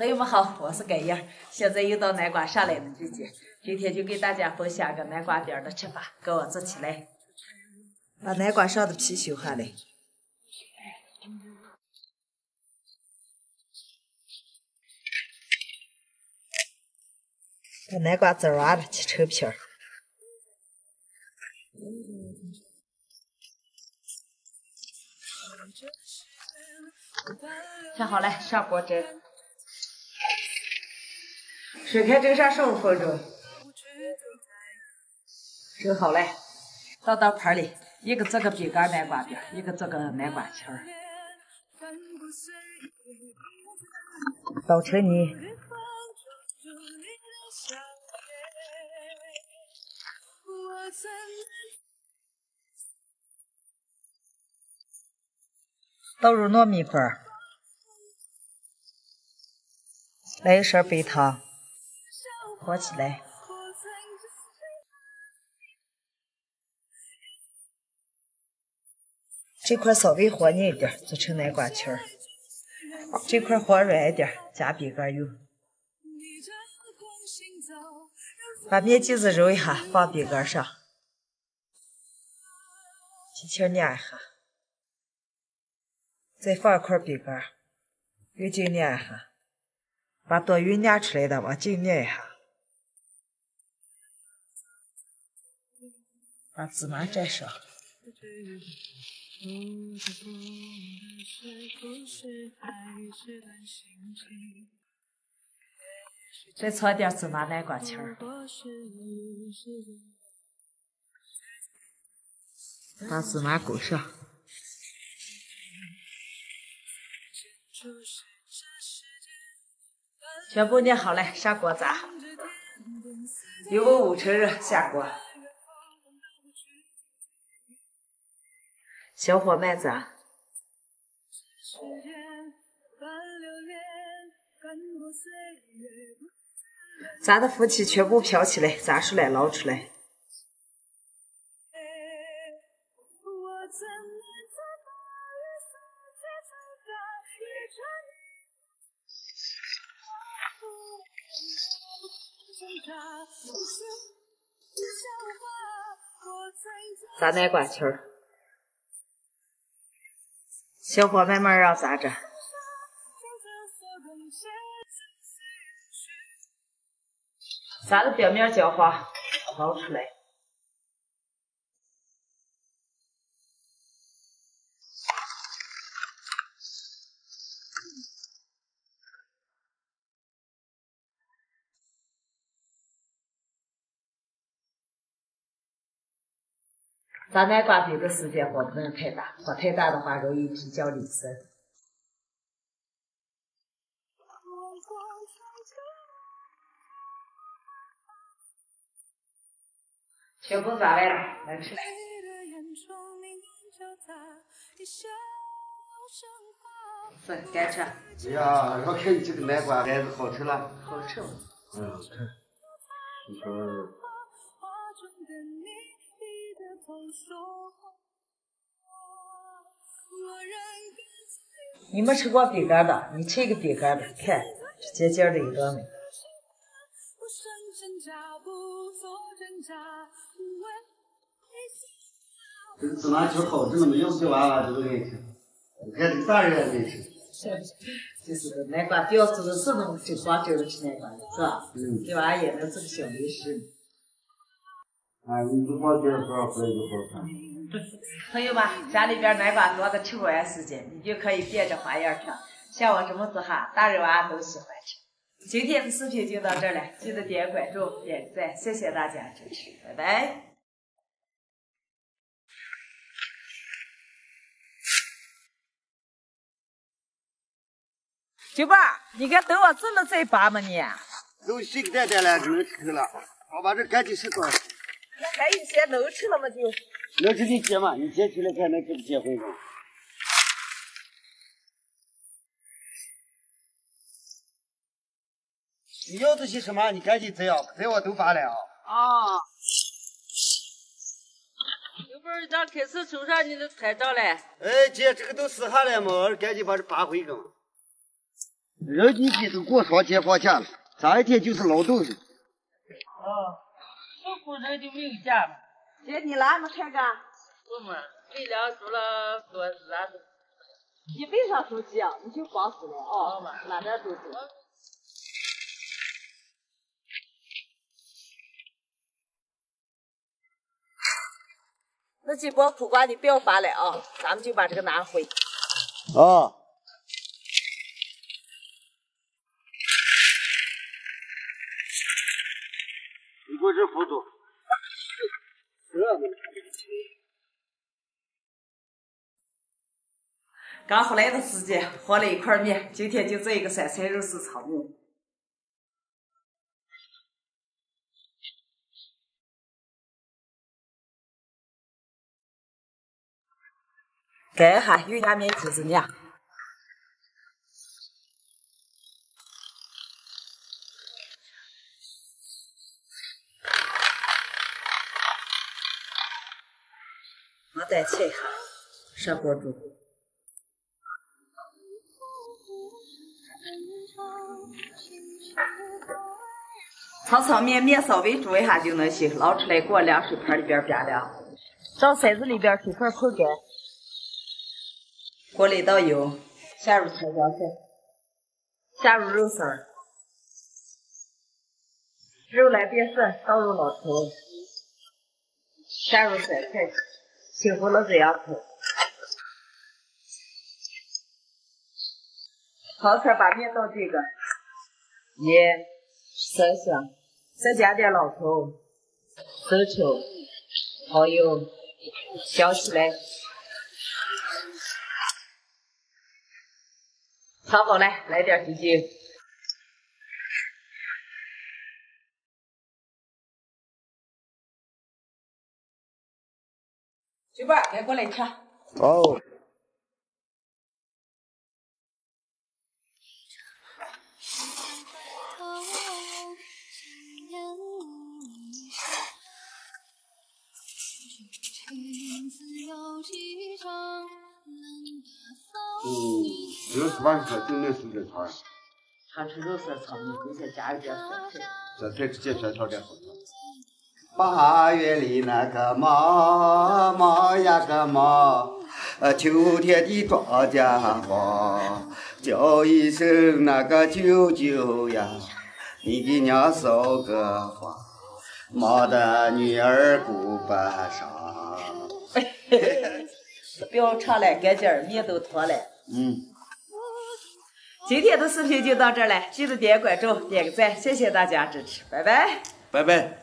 朋友们好，我是盖燕，现在又到南瓜上来的季节，今天就给大家分享个南瓜饼的吃法，跟我做起来。把南瓜上的皮修下来，把南瓜籽挖了，切成片儿。切好了，上锅蒸。水开蒸上十五分钟，蒸好了，倒到盘里，一个做个饼干南瓜饼，一个做个南瓜球儿，捣成泥，倒入糯米粉，来一勺白糖。和起来，这块稍微和硬一点，做成南瓜球儿；这块和软一点，加饼干用。把面筋子揉一下，放饼干上，轻轻捏一下，再放一块饼干，用劲捏一下，把多余捏出来的往劲捏一下。把芝麻蘸上，再搓点芝麻南瓜球儿，把芝麻勾上，全部捏好了，上锅炸，油温五成热，下锅。小火慢炸，炸的浮起全部飘起来，炸出来捞出来。炸南瓜球儿。小火慢慢让炸着，炸的表面焦黄，捞出来。炸南瓜饼的时间火不能太大，火太大的话容易皮焦里生。全部炸完了，来吃了。是，干吃。哎呀，我看你这个南瓜还是好吃了。好吃。嗯，好吃。你说。你没吃过饼干的，你吃一个饼干吧，看，尖尖的一个没？这个芝麻球好吃，没有小娃娃这个爱吃，你看这个大人也爱吃。就是个南瓜吊子的是那么就光正的吃南瓜的，是吧？嗯。这玩意也能做个小零食。哎，你不光点多少回来就好看。朋友们，家里边南瓜多的吃不完时间，你就可以变着花样吃，像我这么做哈，大人娃都喜欢吃。今天的视频就到这儿了，记得点关注、点赞，谢谢大家支持，拜拜。九爸，你该等我这么再拔吗你？都洗个蛋蛋了，就能吃了。我把这赶紧洗澡。那还有些能吃了吗？就能吃就结嘛？你结起来看能吃不结婚吗？你要这些什么？你赶紧摘啊！摘我都拔了啊！啊！有本儿，咱开始抽上你的菜账了。哎，姐，这个都撕下来嘛，赶紧把这拔回去嘛。人民币都过双节放假了，咱一天就是劳动日。哦，不雇人就没有假嘛。姐，你哪能开干？我们为了做了多日子。你别上手机啊，你就放肆了啊！哪点都走。那几包苦瓜你不要发了啊，咱们就把这个拿回。啊。刚回来的时间，和了一块面，今天就做一个酸菜肉丝炒面。盖哈有压面就是娘。我再切一下，上锅煮。炒炒面，面稍微煮一下就能行，捞出来过凉水盆里边煸凉。找筛子里边水分控干。锅里倒油，下入葱姜蒜，下入肉丝儿，肉来变色，倒入老抽，下入酸菜，青红了子洋葱，炒菜把面倒这个，盐、生香，再加点老抽、生抽、蚝油，搅起来。炒好了，来点鸡精。媳妇，来过来吃。哦。嗯，肉丝吧，说就那时间炒。他吃肉色炒面，并且加一点酸菜。酸菜直接酸炒点好炒。八月里那个忙忙呀个忙，呃，秋天的庄稼话，叫一声那个舅舅呀，你给娘捎个话，忙得女儿顾不上。不要唱了，赶紧面都脱了。嗯。今天的视频就到这儿了，记得点关注，点个赞，谢谢大家支持，拜拜。拜拜。